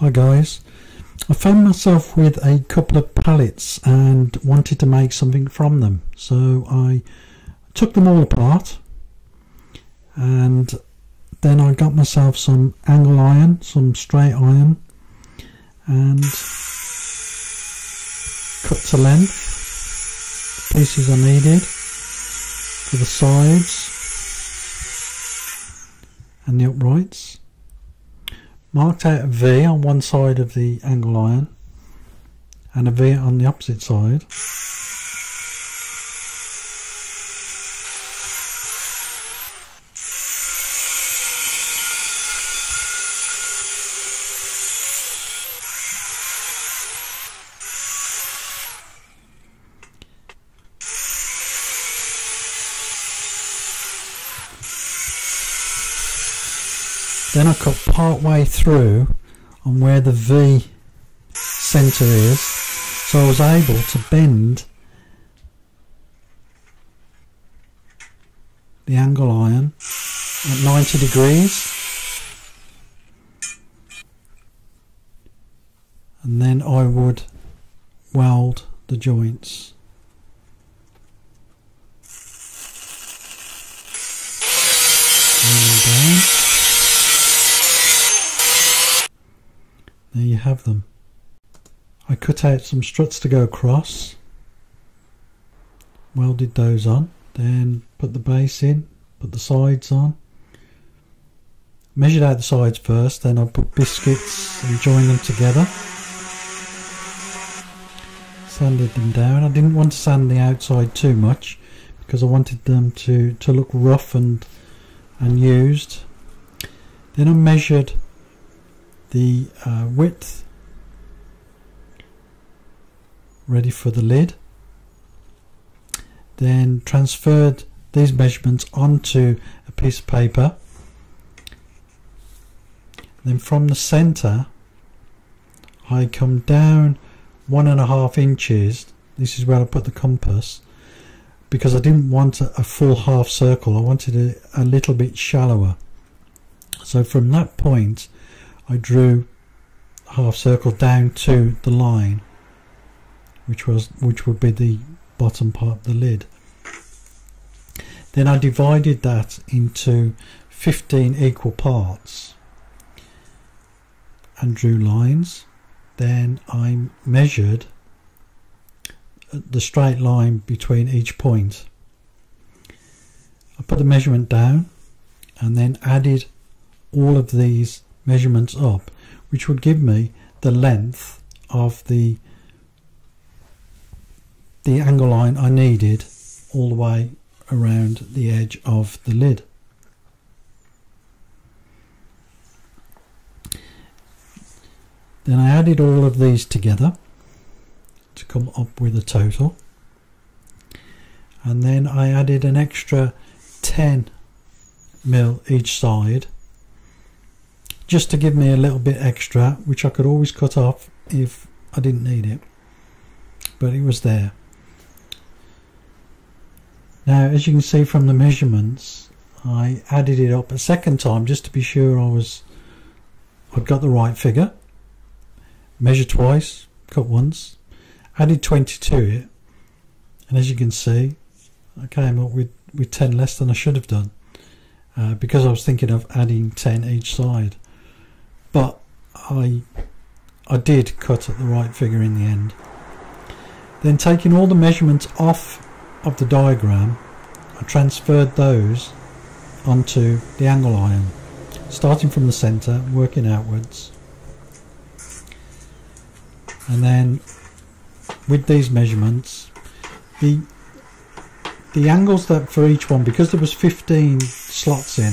Hi guys, I found myself with a couple of pallets and wanted to make something from them. So I took them all apart and then I got myself some angle iron, some straight iron and cut to length pieces I needed for the sides and the uprights marked out a V on one side of the angle iron and a V on the opposite side. Then I cut part way through on where the V centre is so I was able to bend the angle iron at 90 degrees and then I would weld the joints. There you have them. I cut out some struts to go across, welded those on, then put the base in, put the sides on, measured out the sides first, then I put biscuits and joined them together, sanded them down. I didn't want to sand the outside too much because I wanted them to, to look rough and, and used. Then I measured the uh, width ready for the lid then transferred these measurements onto a piece of paper. Then from the center I come down one and a half inches. This is where I put the compass because I didn't want a, full half circle. I wanted a little bit shallower. So from that point I drew a half circle down to the line which was which would be the bottom part of the lid. Then I divided that into 15 equal parts and drew lines. Then I measured the straight line between each point. I put the measurement down and then added all of these measurements up which would give me the length of the the angle iron I needed all the way around the edge of the lid. Then I added all of these together to come up with a total and then I added an extra 10 mil each side just to give me a little bit extra which I could always cut off if I didn't need it. But it was there. Now as you can see from the measurements I added it up a second time just to be sure I was I'd got the right figure. Measure twice cut once. Added 20 to it. And as you can see I came up with, with 10 less than I should have done uh, because I was thinking of adding 10 each side but I I did cut at the right figure in the end. Then taking all the measurements off of the diagram, I transferred those onto the angle iron, starting from the centre, working outwards. And then with these measurements, the the angles that for each one, because there was 15 slots in,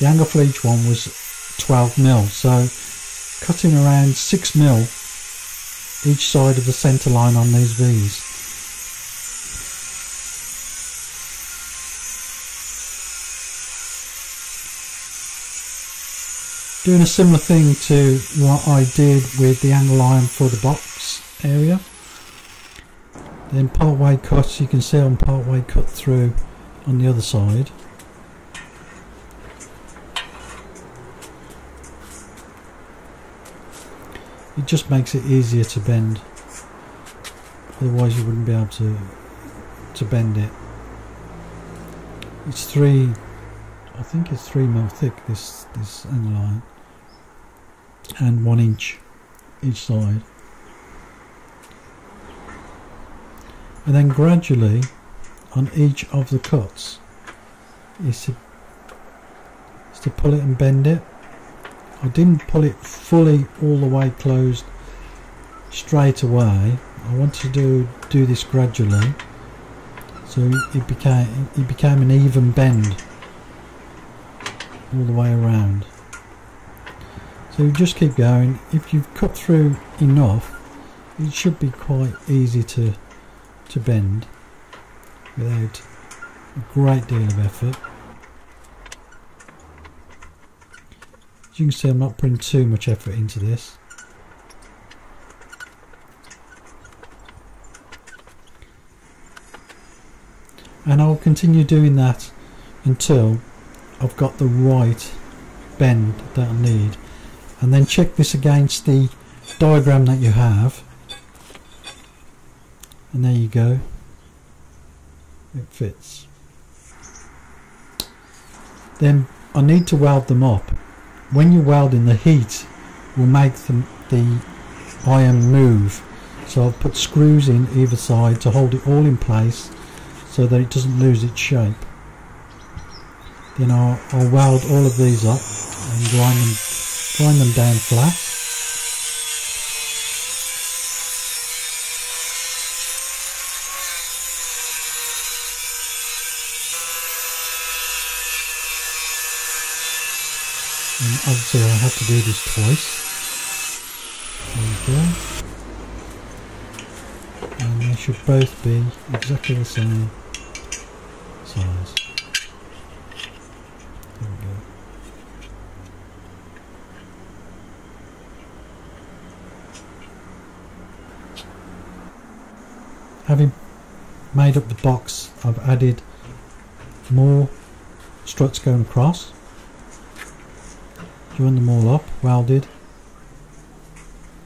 the angle for each one was 12 mil. So cutting around 6 mil each side of the center line on these V's. Doing a similar thing to what I did with the angle iron for the box area. Then part way cut you can see on part way cut through on the other side it just makes it easier to bend. Otherwise you wouldn't be able to to bend it. It's three I think it's three mil thick this this angle iron and one inch each side. And then gradually on each of the cuts is to, is to pull it and bend it I didn't pull it fully all the way closed straight away. I wanted to do do this gradually. So it became it became an even bend all the way around. So just keep going. If you've cut through enough it should be quite easy to to bend without a great deal of effort As you can see I'm not putting too much effort into this. And I'll continue doing that until I've got the right bend that I need. And then check this against the diagram that you have. And there you go. It fits. Then I need to weld them up when you're welding the heat will make the, the iron move. So I've put screws in either side to hold it all in place so that it doesn't lose its shape. Then I'll, I'll weld all of these up and grind them, grind them down flat and obviously I have to do this twice. There we go. And they should both be exactly the same size. There we go. Having made up the box I've added more struts going across joined them all up, welded,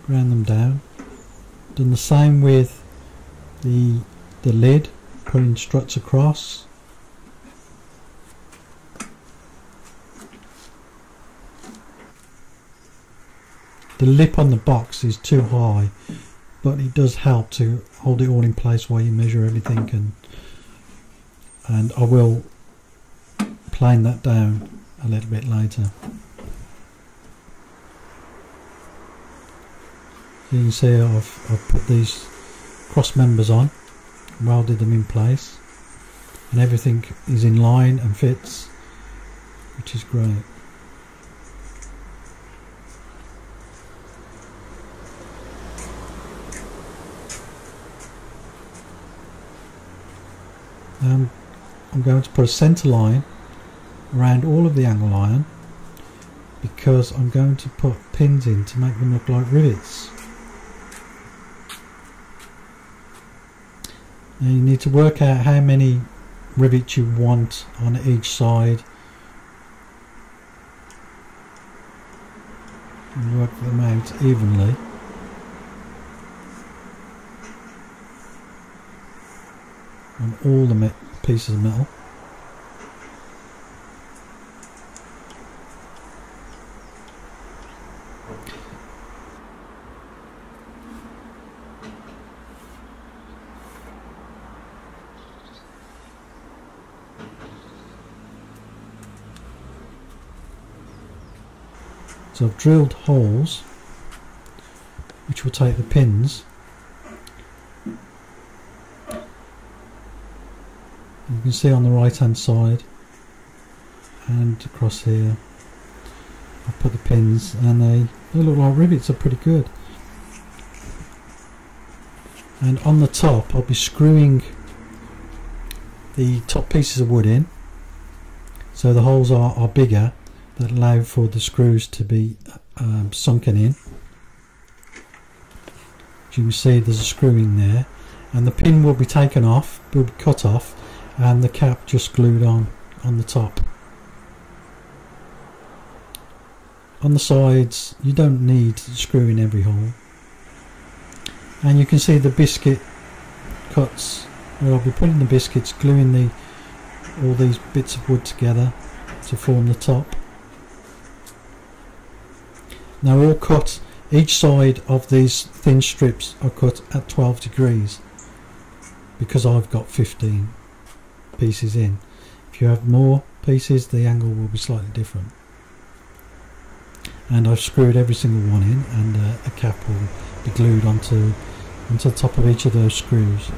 ground them down. Done the same with the the lid, putting struts across. The lip on the box is too high, but it does help to hold it all in place while you measure everything and and I will plane that down a little bit later. You can see I've, I've put these cross members on welded them in place and everything is in line and fits which is great. Um, I'm going to put a centre line around all of the angle iron because I'm going to put pins in to make them look like rivets You need to work out how many rivets you want on each side and work them out evenly. on all the pieces of metal. So I've drilled holes which will take the pins. You can see on the right hand side and across here I've put the pins and they, they look like rivets are pretty good. And on the top I'll be screwing the top pieces of wood in so the holes are, are bigger that allow for the screws to be um, sunken in. As you can see there's a screw in there and the pin will be taken off, will be cut off and the cap just glued on on the top. on the sides you don't need to screw in every hole and you can see the biscuit cuts where I'll be putting the biscuits gluing the all these bits of wood together to form the top now all cut each side of these thin strips are cut at 12 degrees because I've got 15 pieces in. If you have more pieces the angle will be slightly different. And I've screwed every single one in and uh, a cap will be glued onto onto the top of each of those screws.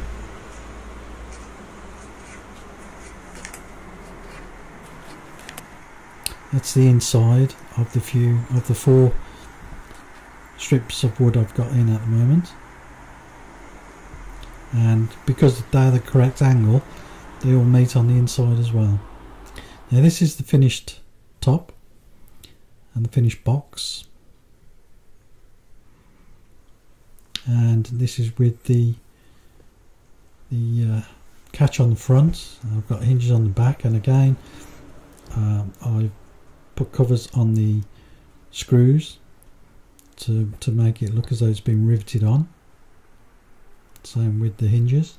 That's the inside of the few of the four strips of wood I've got in at the moment. And because they're the correct angle they all meet on the inside as well. Now this is the finished top and the finished box. And this is with the the uh, catch on the front. I've got hinges on the back and again um, I put covers on the screws to, to make it look as though it's been riveted on. Same with the hinges.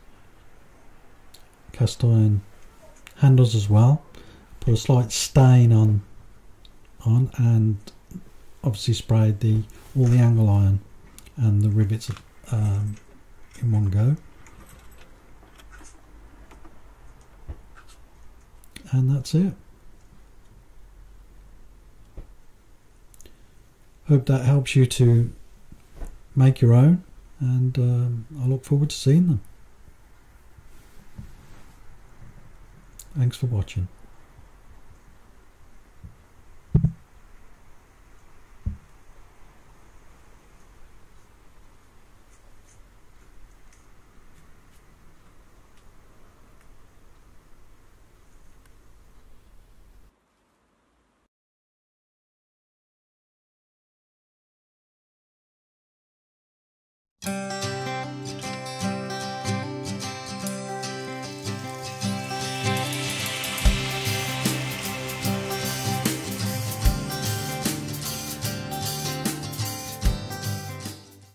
Cast iron handles as well. Put a slight stain on on and obviously sprayed the all the angle iron and the rivets um, in one go. And that's it hope that helps you to make your own and um, I look forward to seeing them. Thanks for watching